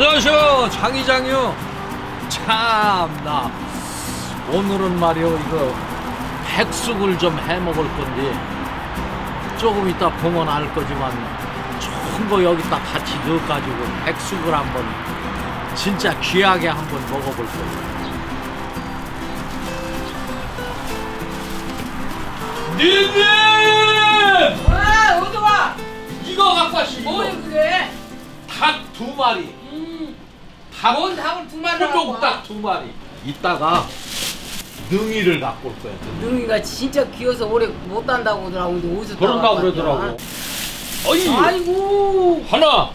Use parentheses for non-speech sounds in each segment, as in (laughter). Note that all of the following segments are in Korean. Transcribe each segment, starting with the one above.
안녕하세요 장이장이요 참나 오늘은 말이요 이거 백숙을 좀 해먹을 건데 조금 이따 보면 알 거지만 좋은 거 여기다 같이 넣어가지고 백숙을 한번 진짜 귀하게 한번 먹어볼 거예요 니님 와 어디 와? 이거 갖고 왔어 뭐야 이거 그게? 닭두 마리 음. 닭뭔 닭을 두 마리 와? 닭두 마리 이따가 능이를 갖고 올 거야 능이가 진짜 귀여서 오래 못 단다고 그러더라고 근데 어디서 그런가? 그러더라고. 어이! 아이고! 하나!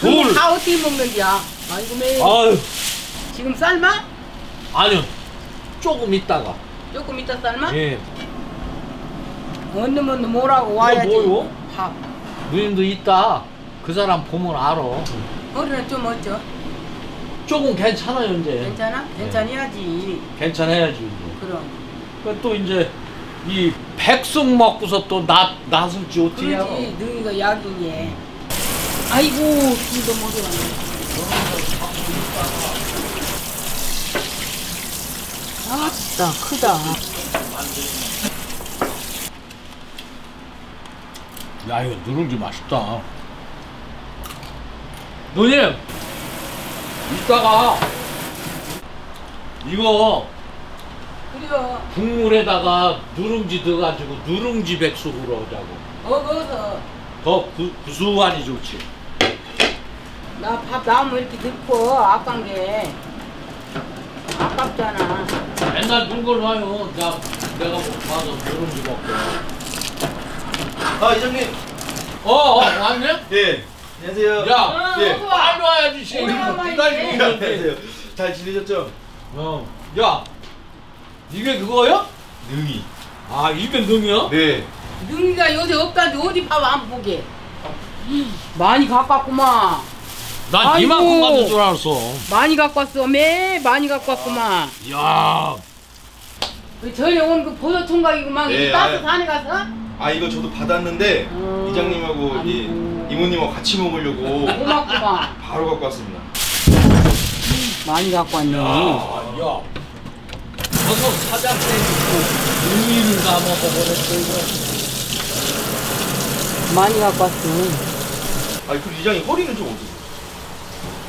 그거 둘다 어떻게 먹는지야? 아이고 매 아유. 지금 삶아? 아니요. 조금 있다가. 조금 이따 삶아? 예. 언니 언니 뭐라고 와야지. 뭐요? 밥. 누님도 있다. 그 사람 보면 알아 허리는 좀 어쩌? 조금 괜찮아요 이제. 괜찮아? 괜찮아야지. 괜찮아야지 이제. 그럼. 그또 이제 이 백숙 먹고서 또 나, 나설지 어떻게 하고 그러지 능이가 약이니 아이고 술도 못 들었네. 아따 크다. 야 이거 누룽지 맛있다 누님! 이따가 이거 그래요. 국물에다가 누룽지 넣어가지고 누룽지 백숙으로 하자고. 먹어서. 더 구, 구수하니 좋지. 나 밥 나오면 이렇게 넣고 아까운 게 아깝잖아. 맨날 눈걸 놔요. 나, 내가 뭐 가서 누룽지 먹고. 아 이장님. 어, 어 왔네? 예 안녕하세요 야 예. 어서 와. 빨리 와야지 씨. 기다리고 있는데 안녕하세요 잘 지내셨죠? 어. 야 이게 그거야? 능이 아 이게 능이야? 네 능이가 요새 없다는데 어디 밥안 보게 많이 갖고 왔구만 난 아이고. 이만큼 받은 줄 알았어 많이 갖고 왔어 매 많이 갖고 왔구만 야 그 전에 온그 버섯 총각이구만 네, 아유. 산에 가서 아 이거 저도 받았는데 음. 이장님하고 이아 이고. 이모님하고 같이 먹으려고 고맙구만. 바로 갖고 왔습니다. 많이 갖고 왔네. 야, 야. 버섯 사장님 다 먹어버렸어 이거. 많이 갖고 왔어. 아니 그 이장님 허리는 좀 어떠세요?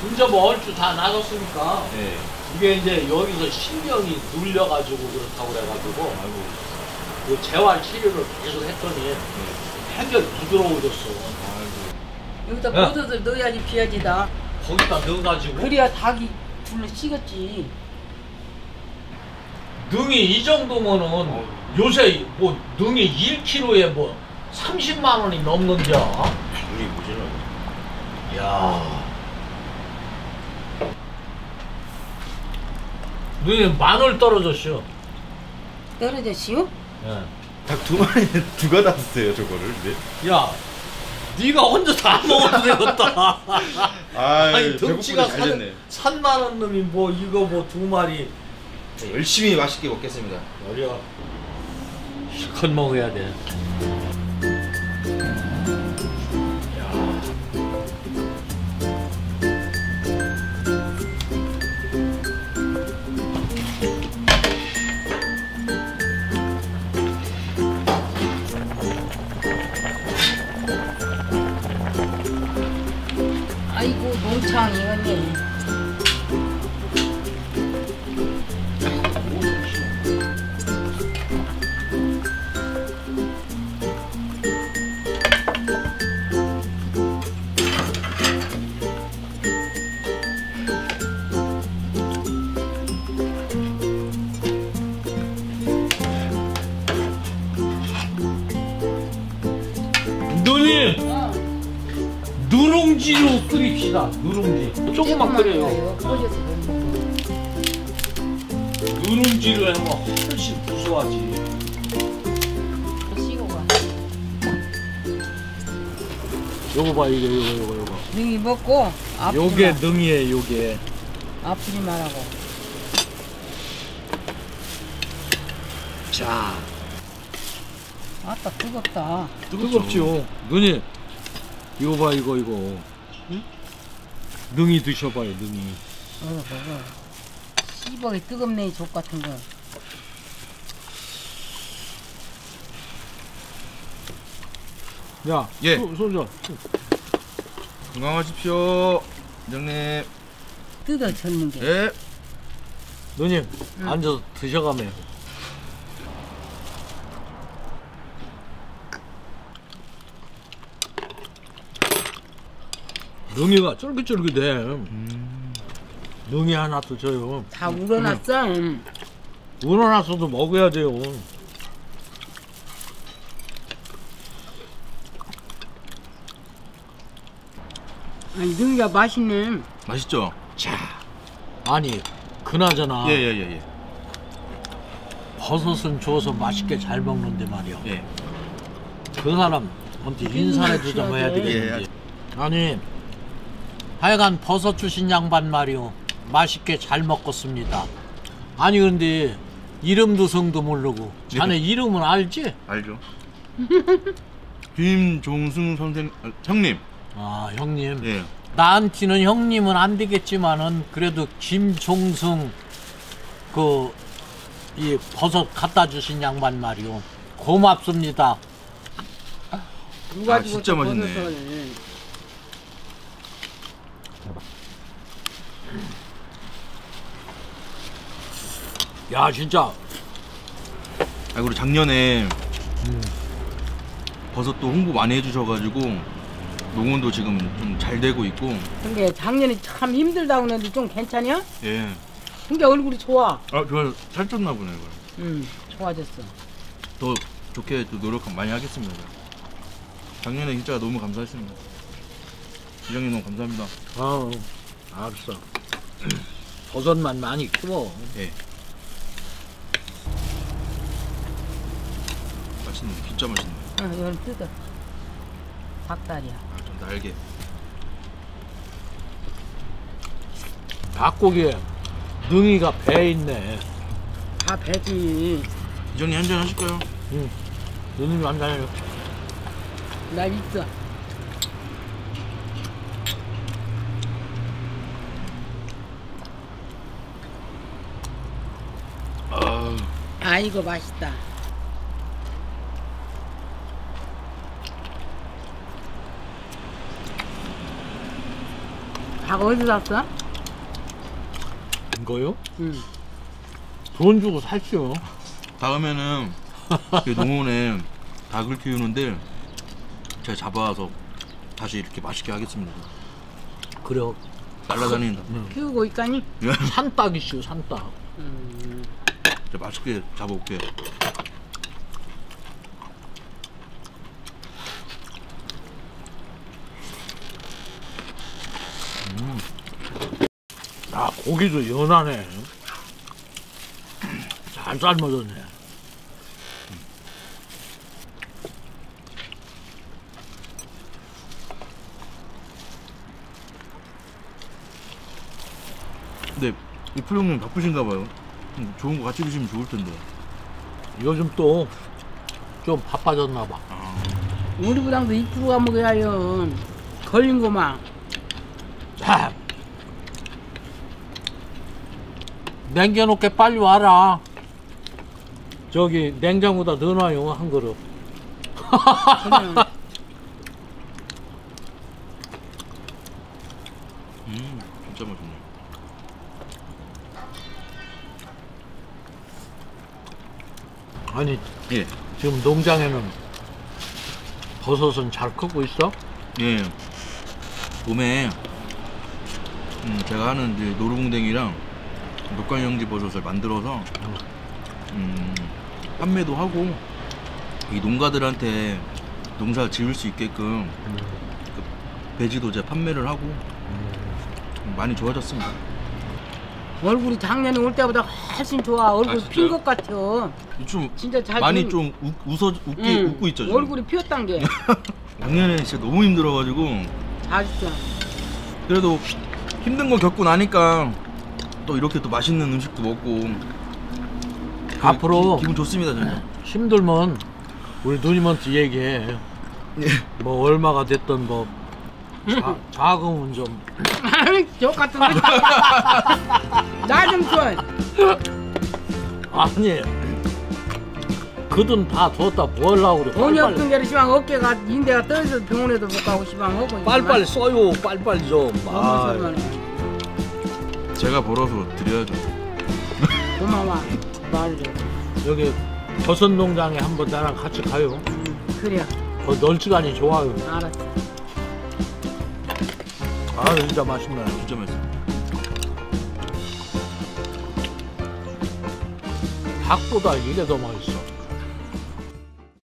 진짜 뭐 얼추 다 나눴으니까. 네. 이게 이제 여기서 신경이 눌려가지고 그렇다고 그래가지고 아이고. 그 재활 치료를 계속 했더니 한결 부드러워졌어. 아이고 여기다 야. 버섯을 넣어야지 비야지다 거기다 넣어가지고 그래야 닭이 둘러 식었지 능이 이 정도면은 요새 뭐 능이 1kg에 뭐 30만 원이 넘는겨. 눈이 보시나 야. 능이 만원 떨어졌어. 떨어졌시오? 예. 닭두 마리는 누가 (laughs) 놨어요 저거를 네? 야, 네가 혼자 다 먹어도 되겠다. 아이 아니 됐네 산, 3만 원 놈이 뭐 이거 뭐 두 마리. 네, 열심히 맛있게 먹겠습니다 어려. 실컷 먹어야 돼. 아이고 농창 이거 누룽지로 끓입시다. 누룽지. 조금만 끓여요. 누룽지로 하면 훨씬 구수하지. 요거 봐, 이거, 요거, 요거, 요거. 능이 먹고 아프지 요게 마. 능이에요, 요게. 아프지 말라고 자, 아따 뜨겁다 뜨겁죠. 누님, 이거 봐, 이거, 이거. 능이 드셔봐요 능이 어, 먹어. 씨발이 뜨겁네, 이족 같은 거. 야 예. 소, 소주 건강하십시오. 회장님. 뜯어 젓는 게. 예. 누님 앉아서 드셔가매 능이가 쫄깃쫄깃해 능이 하나 더 줘요 다 우러났어. 음. 우러났어도 먹어야 돼요 아니, 능이가 맛있네. 맛있죠? 자 아니 그나저나 예 예 예 예. 버섯은 줘서 맛있게 잘 먹는데 말이야 예. 그 사람한테 좀 해야 예, 되겠는데 아니 하여간 버섯 주신 양반 말이요 맛있게 잘 먹겠습니다 아니 근데 이름도 성도 모르고 자네 이름은 알지? 알죠. (laughs) 김종승 선생 아, 형님. 아 형님 예. 나한테는 형님은 안 되겠지만은 그래도 김종승 그 이 버섯 갖다 주신 양반 말이요 고맙습니다 누가 아, 진짜 또 맛있네. 버섯을. 야 진짜 아 그리고 작년에 버섯도 홍보 많이 해주셔가지고 농원도 지금 좀 잘 되고 있고 근데 작년에 참 힘들다고 했는데 좀 괜찮냐? 예. 근데 얼굴이 좋아. 아 좋아요. 살쪘나 보네 이거. 응, 좋아졌어. 더 좋게 또 노력 많이 하겠습니다. 작년에 진짜 너무 감사했습니다. 이장님 너무 감사합니다. 어 알았어 (clears throat) 버섯만 많이 키워 예. 맛있네. 진짜 맛있네. 응, 이건 뜯어. 닭다리야. 아, 좀 날개. 닭고기에 능이가 배 있네 다 배지. 이장님 한잔 하실까요? 응 누님이 한잔 해요 나 있어. 아, 아이고 맛있다. 닭 어디서 샀어? 이거요? 응. 돈 주고 살죠 다음에는 그 농원에 닭을 키우는데 제가 잡아와서 다시 이렇게 맛있게 하겠습니다. 그래요 날라다닌다. 키우고 있까니? 산닭이시오 산닭 음. 진짜 맛있게 잡아올게. 아 고기도 연하네 잘 삶아졌네 근데 이프 형님 바쁘신가 봐요. 음, 좋은 거 같이 드시면 좋을 텐데. 요즘 또 좀 바빠졌나 봐 아, 우리 부당도 이프로가 먹어야요. 걸린 거만. 자, 냉겨놓게 빨리 와라 저기 냉장고다 넣어놔요 한 그릇 (laughs) 음, 진짜 맛있네. 아니 예, 지금 농장에는 버섯은 잘 크고 있어? 예. 봄에 음, 제가 하는 이제 노루궁뎅이랑 녹간영지 버섯을 만들어서 음, 판매도 하고 이 농가들한테 농사 지을 수 있게끔 배지도 이제 판매를 하고 음, 많이 좋아졌습니다. 얼굴이 작년에 올 때보다 훨씬 좋아. 얼굴 아? 핀 것 같아. 좀 진짜 잘 많이 좀- 좀 웃, 웃어 웃기 응. 웃고 있죠. 지금. 얼굴이 피었단 게. (laughs) 작년에 진짜 너무 힘들어가지고 잘했어. 그래도 힘든 거 겪고 나니까 또 이렇게 또 맛있는 음식도 먹고 그 앞으로 기, 기분 좋습니다 진짜. 힘들면 우리 누님한테 얘기해 예. 뭐 얼마가 됐든 뭐 자, 자금은 좀저 같은 거. 나좀 줘. 아니 그 돈 다 줬다 뭐 하려고 그래 돈이 없던 게로 시방 어깨가 인대가 떠서 병원에도 못 가고 시방 하고. 빨리빨리 써요 빨리빨리 좀 너무 아. 제가 벌어서 드려야죠. 고마워. 해. 여기 버섯 농장에 한번 나랑 같이 가요 응, 그래. 그 널찍하니 좋아요 알았어. 아 진짜 맛있네 진짜 맛있어요. 닭보다 이게 더 맛있어